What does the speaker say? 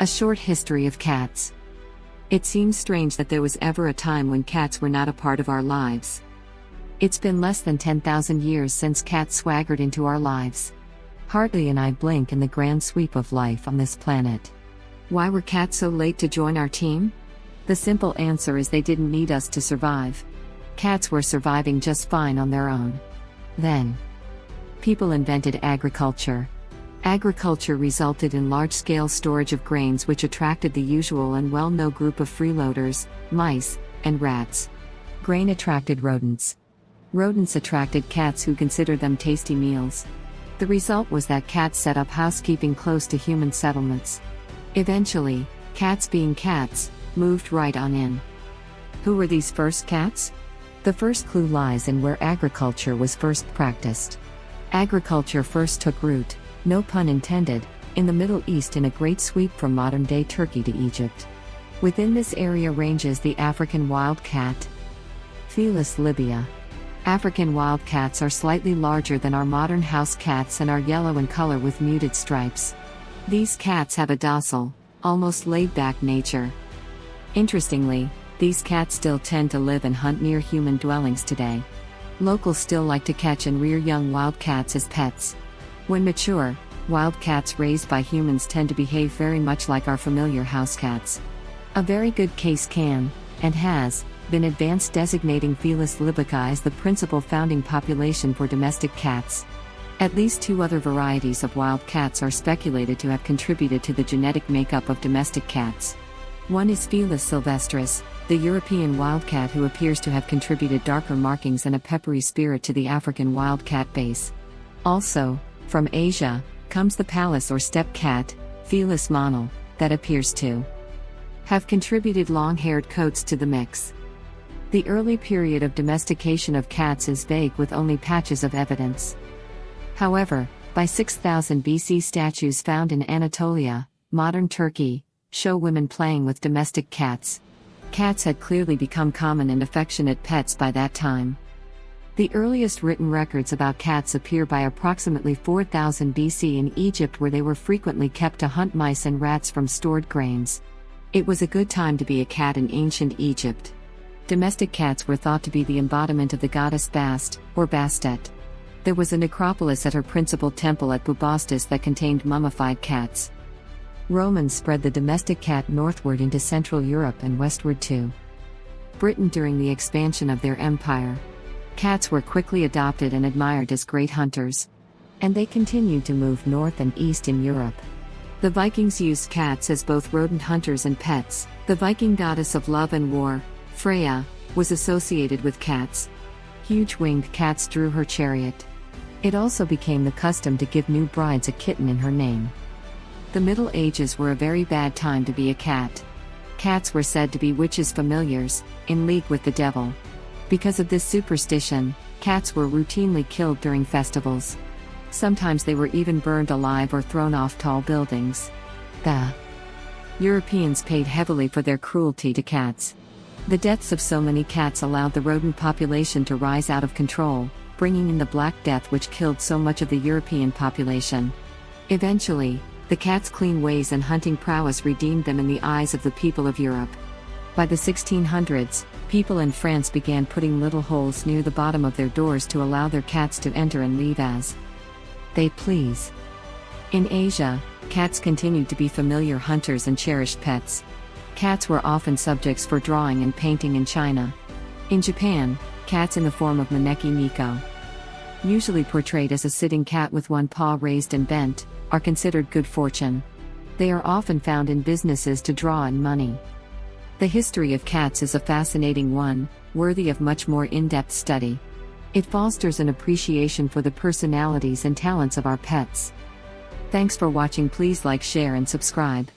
A short history of cats. It seems strange that there was ever a time when cats were not a part of our lives. It's been less than 10,000 years since cats swaggered into our lives. Hardly an eye blink in the grand sweep of life on this planet. Why were cats so late to join our team? The simple answer is they didn't need us to survive. Cats were surviving just fine on their own. Then, people invented agriculture. Agriculture resulted in large scale storage of grains, which attracted the usual and well known group of freeloaders, mice, and rats. Grain attracted rodents. Rodents attracted cats who considered them tasty meals. The result was that cats set up housekeeping close to human settlements. Eventually, cats being cats, moved right on in. Who were these first cats? The first clue lies in where agriculture was first practiced. Agriculture first took root, no pun intended, in the Middle East in a great sweep from modern day Turkey to Egypt. Within this area ranges the African wildcat, Felis libia. African wildcats are slightly larger than our modern house cats and are yellow in color with muted stripes. These cats have a docile, almost laid back nature. Interestingly, these cats still tend to live and hunt near human dwellings today. Locals still like to catch and rear young wildcats as pets. When mature, wild cats raised by humans tend to behave very much like our familiar house cats. A very good case can, and has, been advanced designating Felis libica as the principal founding population for domestic cats. At least two other varieties of wild cats are speculated to have contributed to the genetic makeup of domestic cats. One is Felis sylvestris, the European wildcat who appears to have contributed darker markings and a peppery spirit to the African wildcat base. Also, from Asia, comes the Pallas or steppe cat, Felis manul, that appears to have contributed long haired coats to the mix. The early period of domestication of cats is vague with only patches of evidence. However, by 6000 BC, statues found in Anatolia, modern Turkey, show women playing with domestic cats. Cats had clearly become common and affectionate pets by that time. The earliest written records about cats appear by approximately 4000 BC in Egypt, where they were frequently kept to hunt mice and rats from stored grains. It was a good time to be a cat in ancient Egypt. Domestic cats were thought to be the embodiment of the goddess Bast, or Bastet. There was a necropolis at her principal temple at Bubastis that contained mummified cats. Romans spread the domestic cat northward into Central Europe and westward to. Britain during the expansion of their empire. Cats were quickly adopted and admired as great hunters. And they continued to move north and east in Europe. The Vikings used cats as both rodent hunters and pets. The Viking goddess of love and war, Freya, was associated with cats. Huge winged cats drew her chariot. It also became the custom to give new brides a kitten in her name. The Middle Ages were a very bad time to be a cat. Cats were said to be witches' familiars, in league with the devil. Because of this superstition, cats were routinely killed during festivals. Sometimes they were even burned alive or thrown off tall buildings. The Europeans paid heavily for their cruelty to cats. The deaths of so many cats allowed the rodent population to rise out of control, bringing in the Black Death, which killed so much of the European population. Eventually, the cat's clean ways and hunting prowess redeemed them in the eyes of the people of Europe. By the 1600s, people in France began putting little holes near the bottom of their doors to allow their cats to enter and leave as they please. In Asia, cats continued to be familiar hunters and cherished pets. Cats were often subjects for drawing and painting in China. In Japan, cats in the form of Maneki Neko, usually portrayed as a sitting cat with one paw raised and bent, are considered good fortune. They are often found in businesses to draw in money. The history of cats is a fascinating one, worthy of much more in depth study. It fosters an appreciation for the personalities and talents of our pets. Thanks for watching. Please like, share, and subscribe.